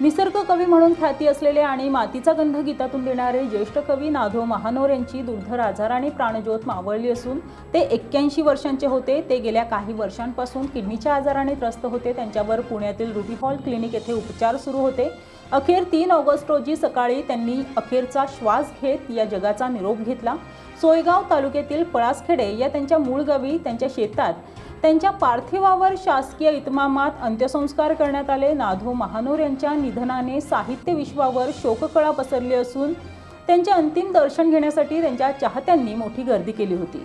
निसर्ग कवी म्हणून ख्याती असलेले आणि मातीचा गंध गीतातून देणारे ज्येष्ठ कवी नाधो महानोर यांची दुर्धर आजाराने प्राणज्योत मावळली असून ते एक्क्याऐंशी वर्षांचे होते. ते गेल्या काही वर्षांपासून किडनीच्या आजाराने त्रस्त होते. त्यांच्यावर पुण्यातील रुबी हॉल क्लिनिक येथे उपचार सुरू होते. अखेर तीन ऑगस्ट रोजी सकाळी त्यांनी अखेरचा श्वास घेत या जगाचा निरोप घेतला. सोयगाव तालुक्यातील पळासखेडे या त्यांच्या मूळ गावी त्यांच्या शेतात त्यांच्या पार्थिवावर शासकीय इतमामात अंत्यसंस्कार करण्यात आले. नाधो महानोर यांच्या निधनाने साहित्य विश्वावर शोककळा पसरली असून त्यांचे अंतिम दर्शन घेण्यासाठी त्यांच्या चाहत्यांनी मोठी गर्दी केली होती.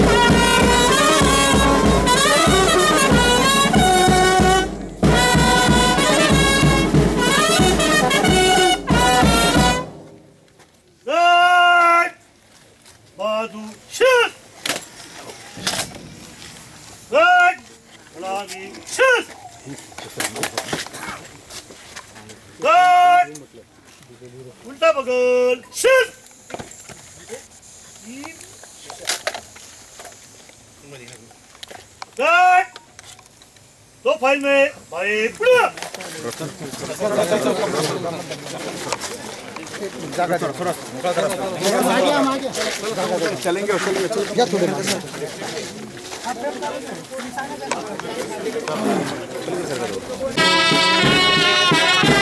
Lagi shoot! Right! उल्टा बगल shoot! Right! दो फाइल में भाई पुड़ा Right! Shoot! Guard! Show! Shut! Guard! Salame! Chest! Guard! Bazo! Chest!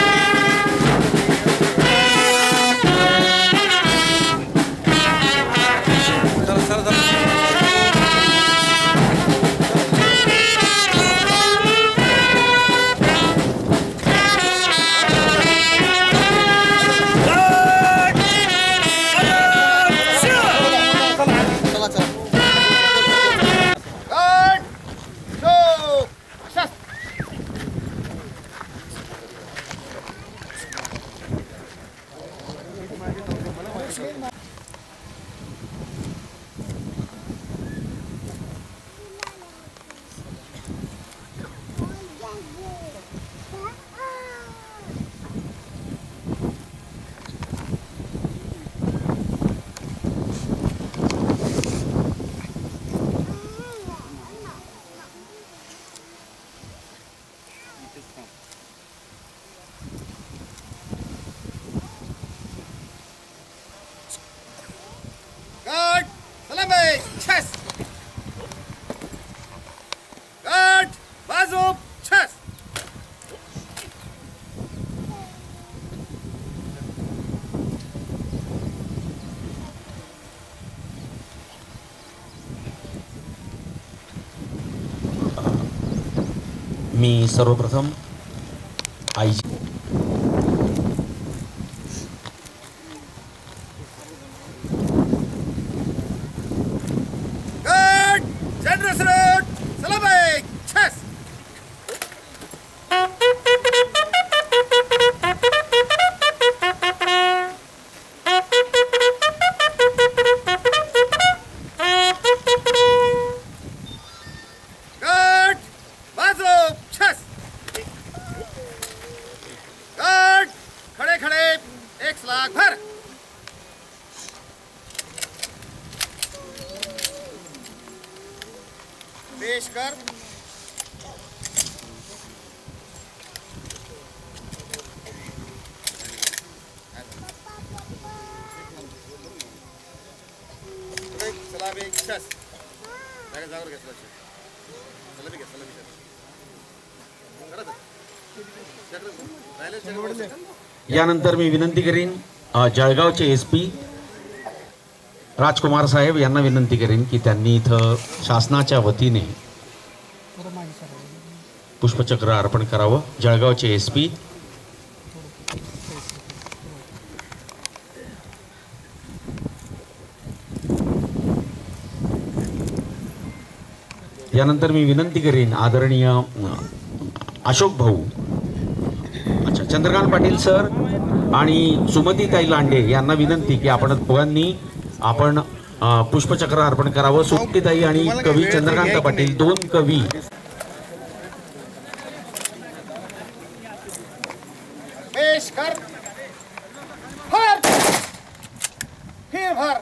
मी सर्वप्रथम आई जी पेश कर. जागर घेतला यानंतर मी विनंती करीन जळगावचे एस पी राजकुमार साहेब यांना विनंती करेन की त्यांनी इथं शासनाच्या वतीने पुष्पचक्र अर्पण करावं. जळगावचे एस पी. यानंतर मी विनंती करीन आदरणीय अशोक भाऊ. अच्छा चंद्रकांत पाटील सर आणि सुमतीताई लांडे यांना विनंती की आपण दोघांनी आपण पुष्पचक्र अर्पण करावं. सुमतीताई आणि कवी चंद्रकांत पाटील दोन कवी. पेश कर भर फिर भर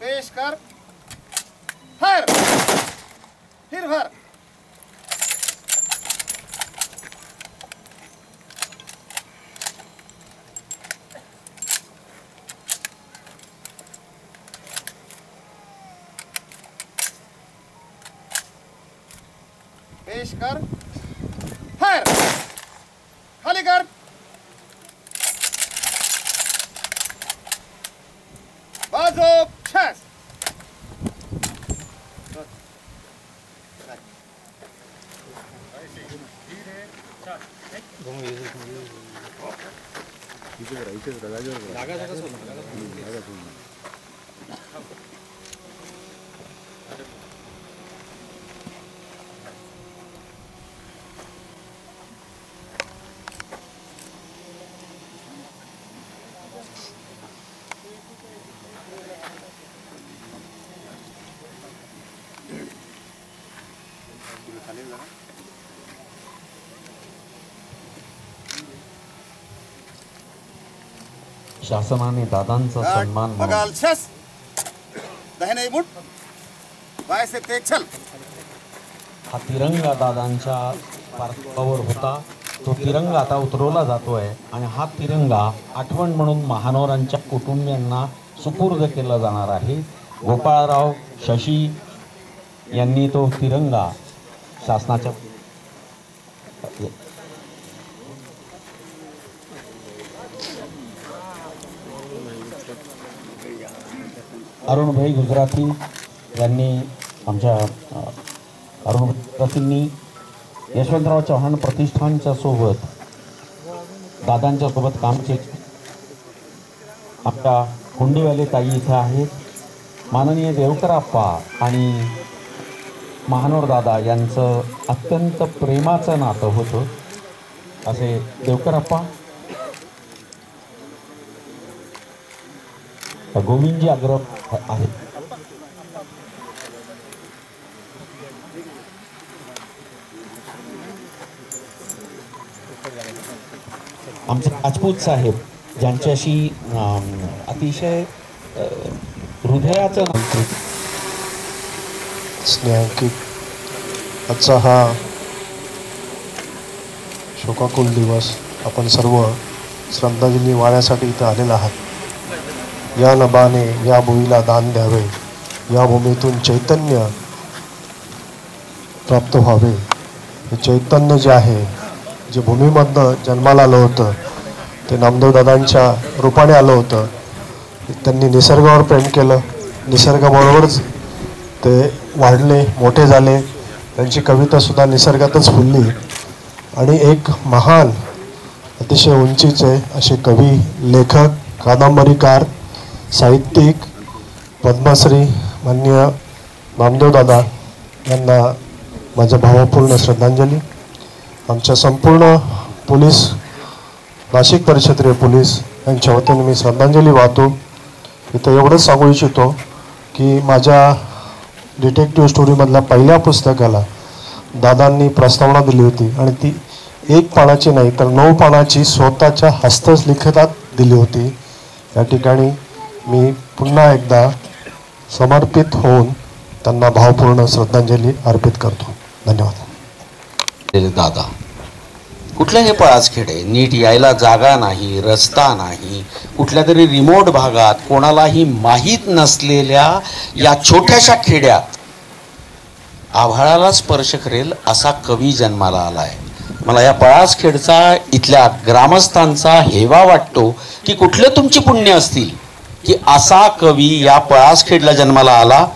पेश कर भर फिर भर पेश कर फायर. खाली कर. बाजू शासनाने दादांचा सन्मान हा तिरंगा दादांच्या पार्श्वावर होता. तो तिरंगा आता उतरवला जातोय आणि हा तिरंगा आठवण म्हणून महानोरांच्या कुटुंबियांना सुपूर्द केला जाणार आहे. गोपाळराव शशी यांनी तो तिरंगा शासनाच्या अरुणभाई गुजराती यांनी आमच्या अरुण गुजरातींनी यशवंतराव चव्हाण प्रतिष्ठानच्या सोबत दादांच्या सोबत काम के आपल्या हुंडीवाले ताई इथे आहेत. माननीय देवकराप्पा आणि महानोर दादा यांचं अत्यंत प्रेमाचं नातं होतं. असे देवकराप्पा गोविंदजी अग्रप आहेत आमचे राजपूत साहेब ज्यांच्याशी अतिशय हृदयाचं स्नेहांकित आजचा हा शोकाकुल दिवस आपण सर्व श्रद्धांजली वाहण्यासाठी इथं आलेला आहात. या नभाने या भूमीला दान द्यावे. या भूमीतून चैतन्य प्राप्त व्हावे. हे चैतन्य जे आहे जे भूमीमधनं जन्माला आलं होतं ते नामदेव दादांच्या रूपाने आलं होतं. त्यांनी निसर्गावर प्रेम केलं. निसर्गाबरोबरच ते वाढले मोठे झाले. त्यांची कवितासुद्धा निसर्गातच फुलली. आणि एक महान अतिशय उंचीचे असे कवी लेखक कादंबरीकार साहित्यिक पद्मश्री मान्य नामदेवदादा यांना माझ्या भावपूर्ण श्रद्धांजली. आमच्या संपूर्ण पोलीस नाशिक परिक्षेत्रीय पोलीस यांच्या वतीने मी श्रद्धांजली वाहतो. इथं एवढंच सांगू इच्छितो की माझ्या डिटेक्टिव्ह स्टोरीमधल्या पहिल्या पुस्तकाला दादांनी प्रस्तावना दिली होती आणि ती एक पानाची नाही तर नऊ पानाची स्वतःच्या हस्तलिखितात दिली होती. या ठिकाणी मी पुन्हा एकदा समर्पित होऊन त्यांना भावपूर्ण श्रद्धांजली अर्पित करतो. धन्यवाद. दादा कुठलं हे पळासखेड आहे नीट यायला जागा नाही रस्ता नाही कुठल्या तरी रिमोट भागात कोणालाही माहीत नसलेल्या या छोट्याशा खेड्यात आभाळाला स्पर्श करेल असा कवी जन्माला आलाय. मला या पळासखेडचा इथल्या ग्रामस्थांचा हेवा वाटतो की कुठलं तुमची पुण्य असतील? की असा कवी या पळासखेडला जन्माला आला.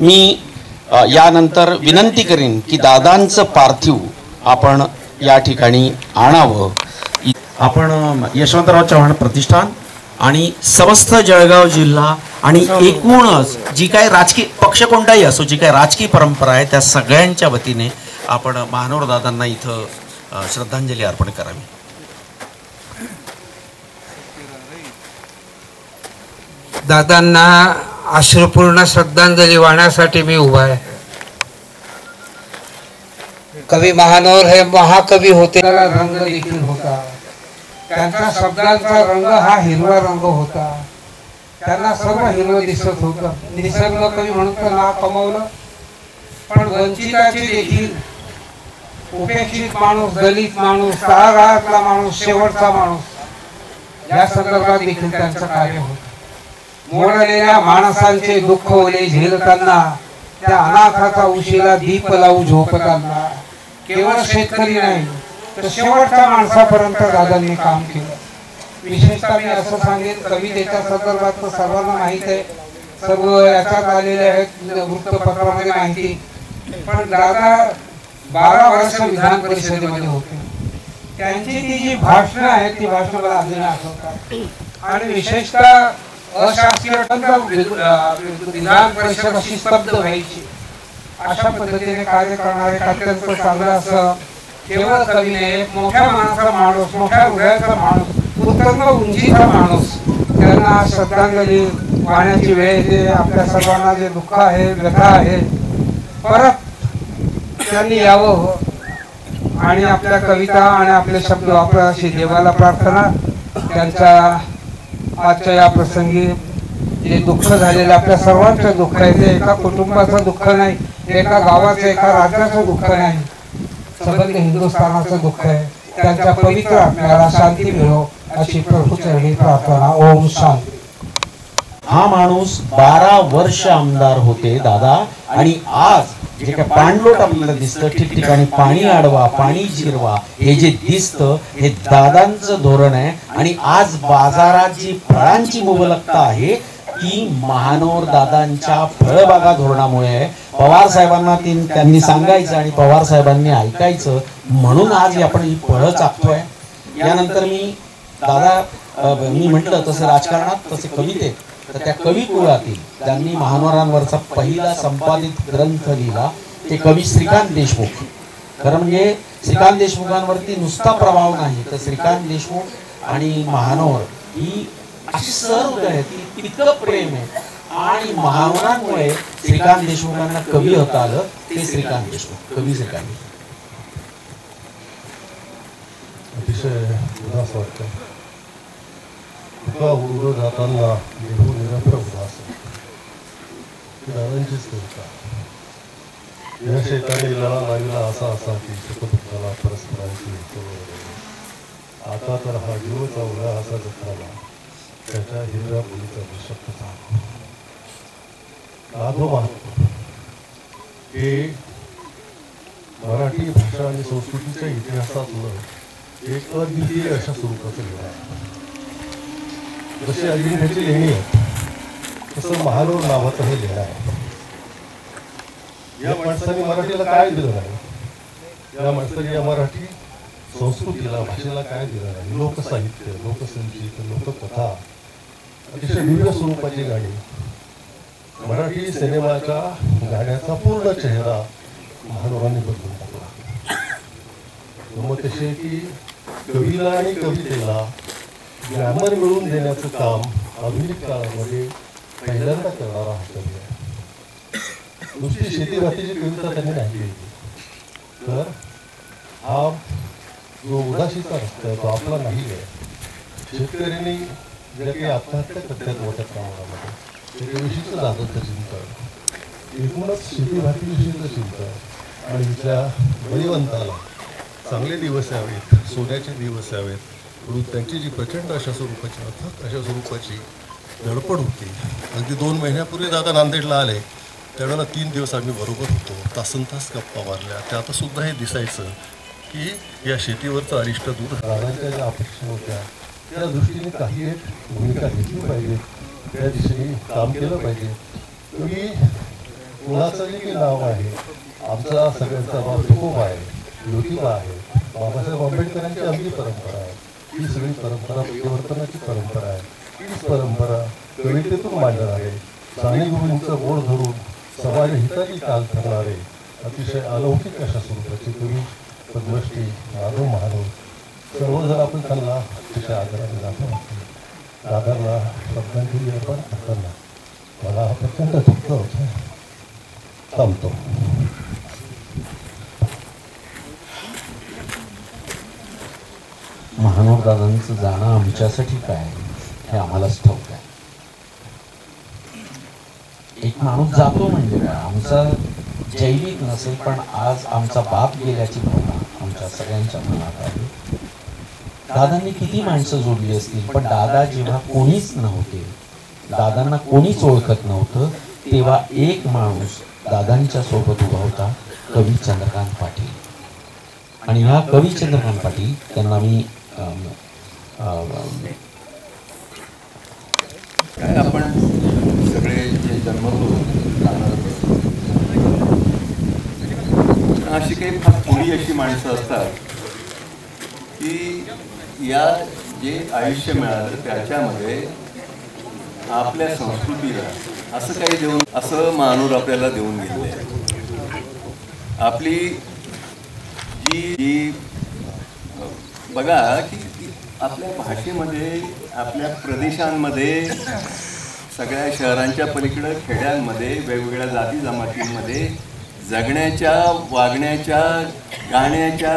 मी यानंतर विनंती करीन की दादांचं पार्थिव आपण या ठिकाणी आणावं. आपण यशवंतराव चव्हाण प्रतिष्ठान आणि समस्त जळगाव जिल्हा आणि एकूणच जी काय राजकीय पक्ष कोणताही असो जी काय राजकीय परंपरा आहे त्या सगळ्यांच्या वतीने आपण महानोर दादांना इथं श्रद्धांजली अर्पण करावी. दादांना अश्रुपूर्ण श्रद्धांजली वाहण्यासाठी मी उभा आहे. कवी महानोर हे महाकवी होते. रंग देखील होता. त्यांचा शब्दांचा रंग हा हिरवा रंग होता. त्यांना सर्व हिरवं दिसत होतं. निसर्ग कवी म्हणून तर नाव कमावलं. पण वंचिताचे देखील उपेक्षित माणूस दलित माणूस तळागाळातला माणूस शेवटचा माणूस या संदर्भात देखील त्यांचं कार्य होतं. मोडलेल्या माणसांचे दुःख ओले झेलताना त्या अनाथाचा उशीला दीप लावू झोपताना केवळ शेतकरी नाही तर शेवटच्या माणसापर्यंत दादांनी काम केलं. विशेषतः मी असं सांगेन कवितेच्या संदर्भात तर सर्वांना माहीत आहे सर्व याच्यात आलेले आहेत वृत्तपत्रामध्ये माहिती. पण दादा बारा वर्ष विधान परिषदेमध्ये होते. त्यांची ती जी भाषणं आहेत ती भाषणं मला अजून आठवतात. आणि विशेषतः अशासकीय विधान परिषद अशी स्तब्ध व्हायची. अशा पद्धतीने कार्य करणारे अत्यंत चांगलं असं केवळ कवी एक मोठ्या माणसाचा माणूस मोठ्या हृदयाचा माणूस उत्तम उंचीचा माणूस त्यांना श्रद्धांजली वाहण्याची वेळ येते. आपल्या सर्वांना जे दुःख आहे व्यथा आहे परत त्यांनी यावं हो. आणि आपल्या कविता आणि आपले शब्द वापरा अशी देवाला प्रार्थना त्यांच्या आजच्या या प्रसंगी जे दुःख झालेलं आपल्या सर्वांचं दुःख आहे. ते एका कुटुंबाचं दुःख नाही एका गावाचं एका राज्याचं दुःख नाही सबंध हिंदुस्थानाचं दुःख आहे. त्यांच्या पवित्र आत्म्याला शांती मिळो अशी प्रभूचरणी प्रार्थना. ओम शांती. हा माणूस बारा वर्ष आमदार होते दादा. आणि आज जे काय पाणलोट आपल्याला दिसतं ठिकठिकाणी पाणी अडवा पाणी जिरवा हे जे दिसतं हे दादांचं धोरण आहे. आणि आज बाजारात जी फळांची मुबलकता आहे ती महानोर दादांच्या फळबागा धोरणामुळे आहे. पवार साहेबांना ती त्यांनी सांगायचं आणि पवार साहेबांनी ऐकायचं. म्हणून आज आपण ही फळं चाकतोय यानंतर मी दादा मी म्हटलं तसं राजकारणात तसे कवितेत तर त्या कवी कुळातील ज्यांनी महानोरांवरचा पहिला संपादित ग्रंथ लिहिला ते कवी श्रीकांत देशमुख. खरं म्हणजे श्रीकांत देशमुखांवरती नुसता प्रभाव नाही तर श्रीकांत देशमुख आणि महानोर ही अशी सहृद आहे ती इतकं प्रेम आहे. आणि महानोरांमुळे श्रीकांत देशमुखांना कवी होता आलं ते श्रीकांत देशमुख कवी श्रीकांत अतिशय उदास वाटतं तुका उडवलं जाताना देहू निरंतर उदास ही दादांचीच कविता या शेताने लढा लागला असा असा की सुखदुःखाला परस्परांची आता तर हा जीव चौघा असा जत्राला त्याच्या हिरव्या बोलीचा निशब्द झाला लाभो हे मराठी भाषा आणि संस्कृतीच्या इतिहासातलं एक अद्वितीय अशा स्वरूपाचं लिहिणं आहे जशी अजिंठ्याची लेणी आहे. तसं महानोर नावाचं हे लेणं आहे. या माणसाने मराठीला काय दिलं नाही? या माणसाने या मराठी संस्कृतीला भाषेला काय दिलं नाही? लोकसाहित्य लोकसंगीत लोककथा अतिशय विविध स्वरूपाची गाणी. मराठी सिनेमाच्या गाण्याचा पूर्ण चेहरा महानोरांनी बदलून टाकला. मग तसे की कवीला आणि कवितेला ग्रॅमर मिळवून देण्याचं काम आधुनिक काळामध्ये पहिल्यांदा करणारा हा कवी आहे नुसती शेती भातीची कविता त्यांनी नाही केली तर हा जो उदाशीचा रस्ता आहे तो आपला नाही आहे. शेतकऱ्यांनी ज्या काही आत्महत्या करतात मोठ्या प्रमाणामध्ये त्याच्याविषयीचं दादरचं चिंतन एकूणच शेती भातीविषयीचं चिंतन आणि तिथल्या बळीवंताला चांगले दिवस यावेत सोन्याचे दिवस यावेत. म्हणून त्यांची जी प्रचंड अशा स्वरूपाची अर्थात अशा स्वरूपाची धडपड होती अगदी दोन महिन्यापूर्वी दादा नांदेडला आले त्यावेळेला तीन दिवस आम्ही बरोबर होतो तासन तास गप्पा मारल्या. त्यात सुद्धा हे दिसायचं की या शेतीवरचं अरिष्ट दूर राहण्याच्या ज्या अपेक्षा होत्या त्या दृष्टीने काही एक भूमिका घेतली पाहिजे. त्या दिशेने काम केलं पाहिजे. तुम्ही कुणाचं जे नाव आहे आमचा सगळ्यांचा बाप तुकोबा आहे ज्योतिबा आहे. बाबासाहेब आंबेडकरांची आमची परंपरा आहे. ही सगळी परंपरा परिवर्तनाची परंपरा आहे. ही परंपरा कवितेतून मांडणार आहे. साने गुरूंचं गोड धरून समाज हिताची काल ठरणारे अतिशय अलौकिक अशा स्वरूपाची तुम्ही पद्मश्री माधव महादेव सर्वजण आपण त्यांना अतिशय आदराने जातो दादरला श्रद्धांजली अर्पण करताना मला हा प्रचंड दुःख होतं थांबतो. महानोर दादांचं जाणं आमच्यासाठी काय? हे आम्हालाच ठाऊक आहे. एक माणूस जातो म्हणजे काय? आमचा जैविक नसेल पण आज आमचा बाप गेल्याची भावना आमच्या सगळ्यांच्या मनात आहे. दादांनी किती माणसं जोडली असतील पण दादा जेव्हा कोणीच नव्हते दादांना कोणीच ओळखत नव्हतं तेव्हा एक माणूस दादांच्या सोबत उभा होता कवी चंद्रकांत पाटील. आणि ह्या कवी चंद्रकांत पाटील त्यांना मी काय आपण सगळे जे जन्मतो राहणार अशी काही फार थोडी अशी माणसं असतात की या जे आयुष्य मिळालं त्याच्यामध्ये आपल्या संस्कृतीला असं काही देऊन असं मानूर आपल्याला देऊन गेले आपली जी जी बघा की आपल्या भाषेमध्ये आपल्या प्रदेशांमध्ये सगळ्या शहरांच्या पलीकडं खेड्यांमध्ये वेगवेगळ्या जाती जमातींमध्ये जगण्याच्या वागण्याच्या गाण्याच्या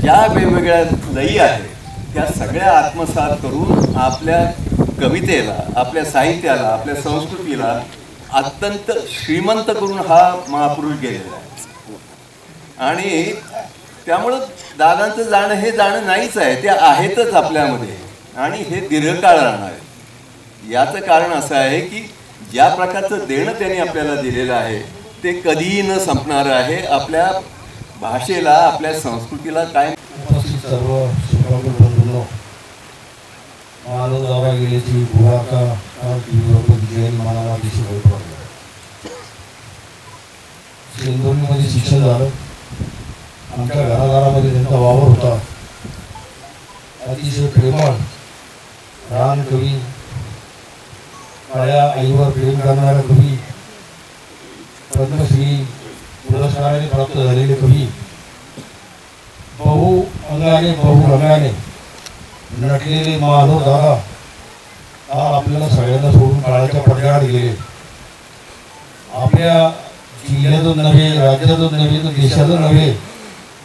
ज्या वेगवेगळ्या लयी आहेत त्या सगळ्या आत्मसात करून आपल्या कवितेला आपल्या साहित्याला आपल्या संस्कृतीला अत्यंत श्रीमंत करून हा महापुरुष गेलेला आहे. आणि त्यामुळं दादांचं जाणं हे जाणं नाहीच आहे. ते आहेतच आपल्यामध्ये. आणि हे दीर्घकाळ राहणार आहे. याचं कारण असं आहे की ज्या प्रकारचं देणं त्यांनी आपल्याला दिलेलं आहे ते कधीही न संपणारं आहे. आपल्या भाषेला आपल्या संस्कृतीला काय उपस्थित सर्व जैन सिंधुलीमध्ये शिक्षण झालं. आमच्या घरादारामध्ये त्यांचा वावर होता. अतिशय प्रेमळ रान कवी काळ्या आईवर प्रेम करणारा कवी पद्मश्री पुरस्काराने प्राप्त झालेले कवी. बहु अंगाने बहु रंगाने नटलेले माधव दादा हा आपल्याला सगळ्यांना सोडून काळाच्या पडद्याआड गेले. आपल्या जिल्ह्यातून नव्हे राज्यातून नव्हे तर देशातून नव्हे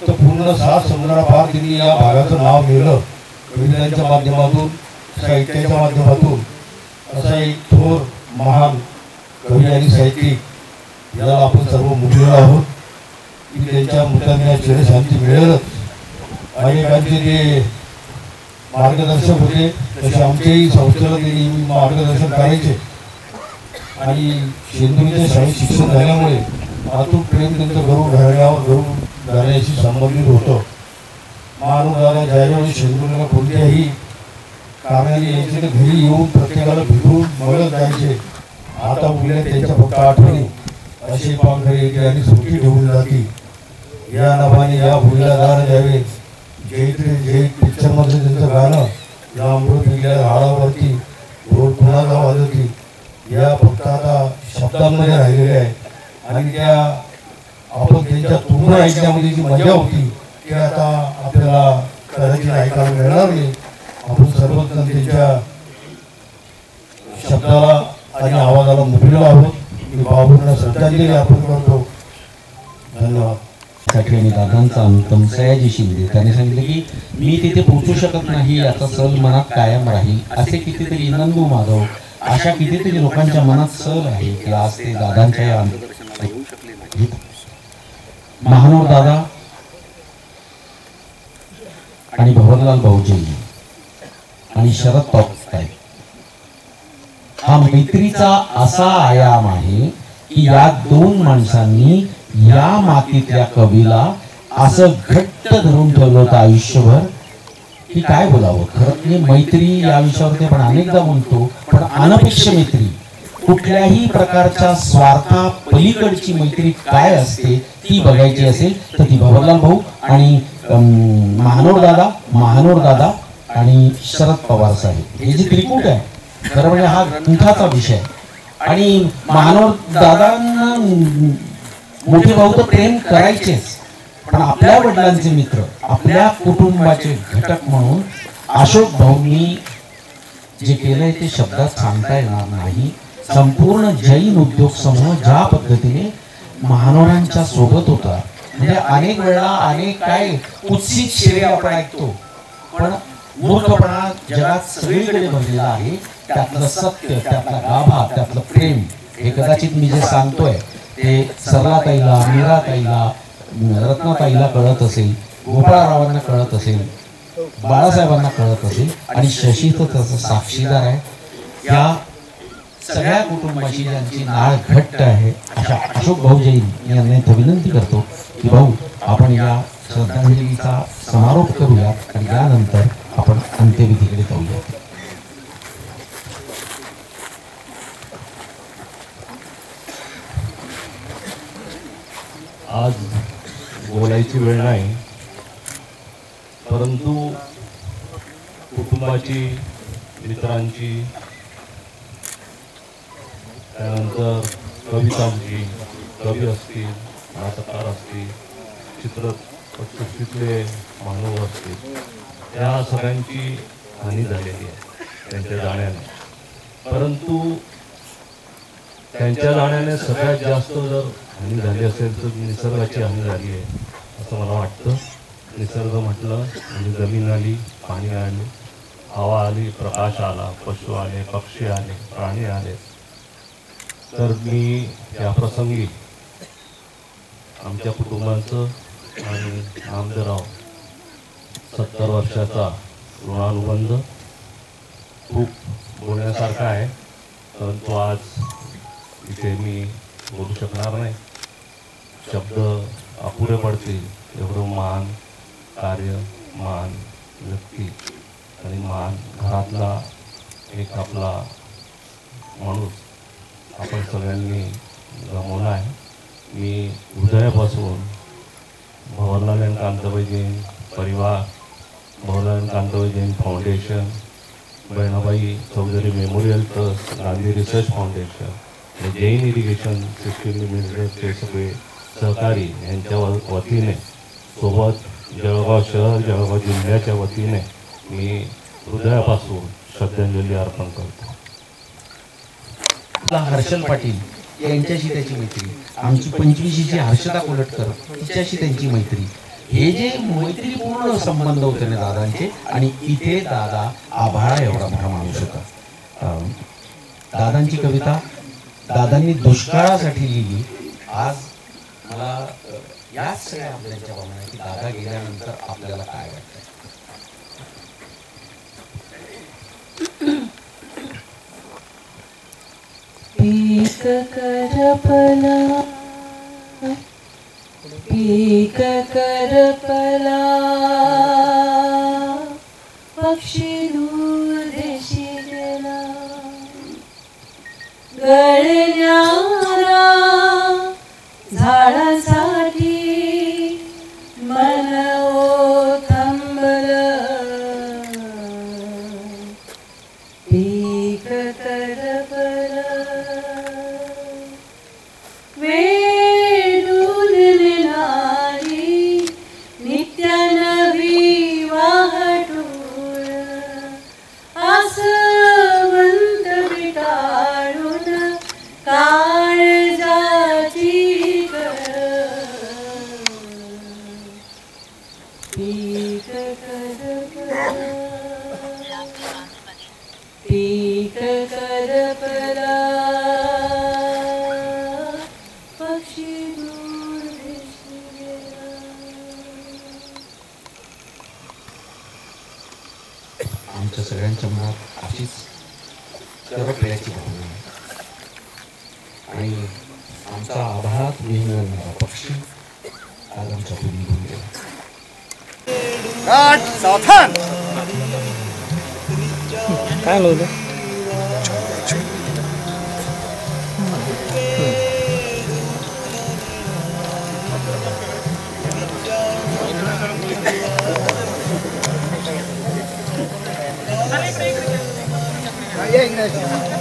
तर पूर्ण सात समुद्रापार त्यांनी या भागाचं नाव मिळलं कवितांच्या माध्यमातून साहित्याच्या माध्यमातून. असा एक थोर महान कवी आणि साहित्यिक याला आपण सर्व मुठलेलो आहोत. की त्यांच्या मृतांना चिरशांती मिळेलच. अनेकांचे जे मार्गदर्शक होते तसे आमच्याही संस्थेला ते मार्गदर्शन करायचे. आणि शेंदुरीच्या शाळेत शिक्षण झाल्यामुळे आतून प्रेम त्यांचं घरून घराण्यावर घरून घराण्याशी संबंधित होतं. महानुभावाला ज्यावेळी शेंदुरीला कोणत्याही कामाने यायचे तर घरी येऊन प्रत्येकाला भेटून मगच जायचे. आता उरल्या त्यांच्या फक्त आठवणी. असे पांघरे येते आणि सुट्टी ठेवून जाती या नावाने या भुईला दार द्यावे. जय जय पिक्चरमधलं त्यांचं गाणं या अमृत पिकल्या झाडावरती रोड कुणाला वाजवती या फक्त आता शब्दांमध्ये राहिलेल्या आहे आणि त्या आपण त्यांच्या तुमनं ऐकण्यामध्ये जी मजा होती ती आता आपल्याला कदाचित ऐकायला मिळणार नाही. आपण सर्वजण त्यांच्या शब्दाला आणि आवाजाला मुकलेलो आहोत. मी बाबूंना श्रद्धांजली अर्पण करतो. धन्यवाद. दादांचा अंतम सयाजी शिंदे. त्यांनी सांगितलं की मी तिथे पोहोचू शकत नाही याचा सल मनात कायम राहील असे कितीतरी नंदू माधव अशा कितीतरी लोकांच्या मनात सल आहे की आज ते दादांच्या या महानोर दादा भवरलाल भाऊजी आणि शरद पवार साहेब. हा मैत्रीचा असा आयाम आहे की या दोन माणसांनी या मातीतल्या कवीला असं घट्ट धरून ठेवलं होतं आयुष्यभर की काय बोलावं? खरं म्हणजे मैत्री या विषयावरती आपण अनेकदा म्हणतो पण अनपेक्ष मैत्री कुठल्याही प्रकारच्या स्वार्था पलीकडची मैत्री काय असते ती बघायची असेल तर ती भवरलाल भाऊ आणि महानोर दादा महानोर दादा आणि शरद पवार साहेब. हे जे त्रिकूट आहे खरं म्हणजे हा ग्रंथाचा विषय. आणि महानोर दादांना मोठे भाऊ तर प्रेम करायचेच पण आपल्या वडिलांचे मित्र आपल्या कुटुंबाचे घटक म्हणून अशोक भाऊंनी जे केलंय ते शब्दात सांगता येणार नाही. संपूर्ण जैन उद्योग समूह ज्या पद्धतीने महानोरांच्या सोबत होता. म्हणजे अनेक वेळा अनेक काय कुत्सित शेरे आपण ऐकतो. पण मूर्खपणा जगात सगळीकडे भरलेला आहे. त्यातलं सत्य त्यातला गाभा त्यातलं प्रेम हे कदाचित मी जे सांगतोय ते सरलाताईला मीराताईला रत्नाताईला कळत असेल गोपाळरावांना कळत असेल बाळासाहेबांना कळत असेल. आणि शशी तर त्याचा साक्षीदार आहे. या सगळ्या कुटुंबाची ज्यांची नाळ घट्ट आहे. अशा अशोक भाऊ जैन यांना इथं विनंती करतो की भाऊ आपण या श्रद्धांजलीचा समारोप करूयात आणि यानंतर आपण अंत्यविधीकडे जाऊयात आज बोलायची वेळ नाही परंतु कुटुंबाची मित्रांची त्यानंतर कवितांची कवी असतील नाटककार असतील चित्र सृष्टीतले मानव असतील त्या सगळ्यांची हानी झालेली आहे त्यांच्या जाण्याने. परंतु त्यांच्या जाण्याने सगळ्यात जास्त जर हानी झाली असेल तर निसर्गाची हानी झाली आहे असं मला वाटतं. निसर्ग म्हटलं म्हणजे जमीन आली पाणी आले हवा आली प्रकाश आला पशु आले पक्षी आले प्राणी आले. तर मी या प्रसंगी आमच्या कुटुंबाचं आणि नामदेवराव सत्तर वर्षाचा ऋणानुबंध खूप बोलण्यासारखा आहे परंतु आज इथे मी बोलू शकणार नाही. शब्द अपुरे पडतील एवढं महान कार्य महान व्यक्ती आणि महान घरातला एक आपला माणूस आपण सगळ्यांनी गमवला आहे. मी हृदयापासून भवरलाल आणि कांताबाई जैन परिवार भवरलाल आणि Kantabai Jain foundation Bahinabai Chaudhari memorial trust Gandhi research foundation आणि जैन इरिगेशन सिस्टीम लिमिटेडचे सगळे सहकारी यांच्या व- वतीने सोबत जळगाव शहर जळगाव जिल्ह्याच्या वतीने मी हृदयापासून श्रद्धांजली अर्पण करतो. हर्षल पाटील यांच्याशी त्याची मैत्री. आमची पंचवीशीची हर्षदा कोलटकर तिच्याशी त्यांची मैत्री. हे जे मैत्रीपूर्ण संबंध होते ना दादांचे आणि इथे दादा आभाळा एवढा मोठा माणूस होता. दादांची कविता दादांनी दुष्काळासाठी लिहिली. आज मला याच सगळ्या आपल्याच्या भावना की दादा गेल्यानंतर आपल्याला काय वाटतं पला ब पला पक्षी दूर शिरला गर्या पीक करपला पक्षी दूर आमच्या सगळ्यांच्या मनात अशीच करपल्याची भावना आहे. आणि आमचा आभाळात मिळणारा पक्षी आज आमच्या पुढे Rồi, sổ thân Cá luôn đấy Hãy subscribe không bỏ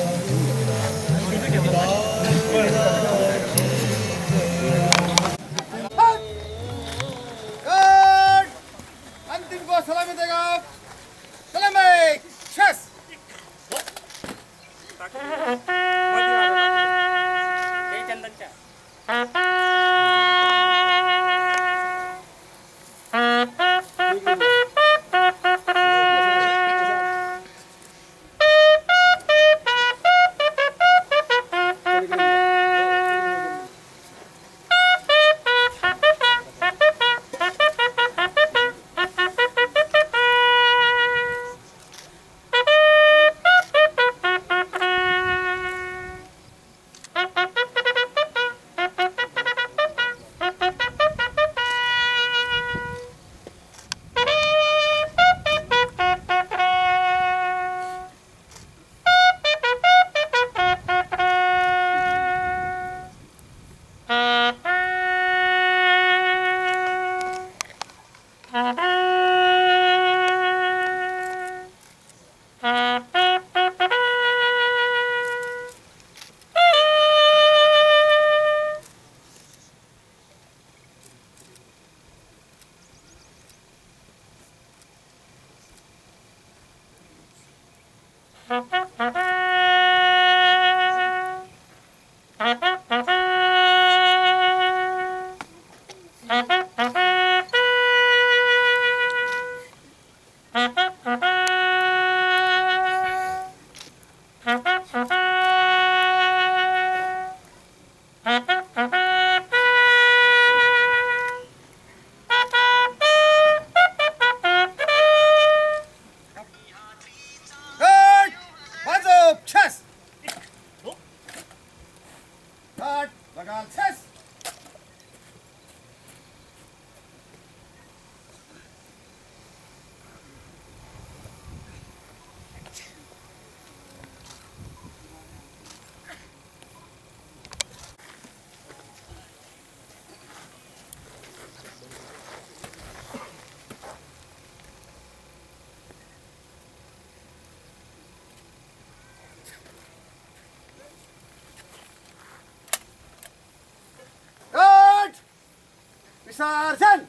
Sarsen!